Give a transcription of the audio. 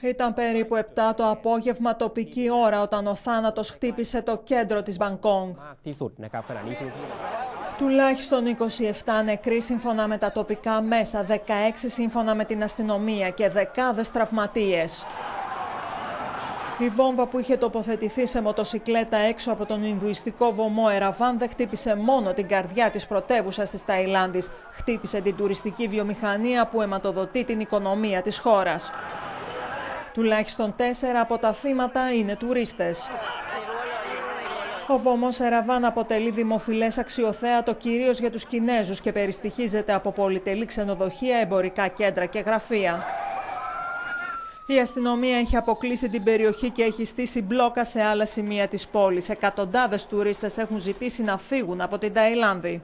Ήταν περίπου 7 το απόγευμα τοπική ώρα όταν ο θάνατος χτύπησε το κέντρο της Μπανκόγκ. Τουλάχιστον 27 νεκροί σύμφωνα με τα τοπικά μέσα, 16 σύμφωνα με την αστυνομία και δεκάδες τραυματίες. Η βόμβα που είχε τοποθετηθεί σε μοτοσικλέτα έξω από τον Ινδουιστικό βωμό Εραβάν δεν χτύπησε μόνο την καρδιά της πρωτεύουσας της Ταϊλάνδης. Χτύπησε την τουριστική βιομηχανία που αιματοδοτεί την οικονομία της χώρας. Τουλάχιστον τέσσερα από τα θύματα είναι τουρίστες. Ο βωμός Εραβάν αποτελεί δημοφιλές αξιοθέατο κυρίως για τους Κινέζους και περιστοιχίζεται από πολυτελή ξενοδοχεία, εμπορικά κέντρα και γραφεία. Η αστυνομία έχει αποκλείσει την περιοχή και έχει στήσει μπλόκα σε άλλα σημεία της πόλης. Εκατοντάδες τουρίστες έχουν ζητήσει να φύγουν από την Ταϊλάνδη.